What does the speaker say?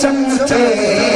चमके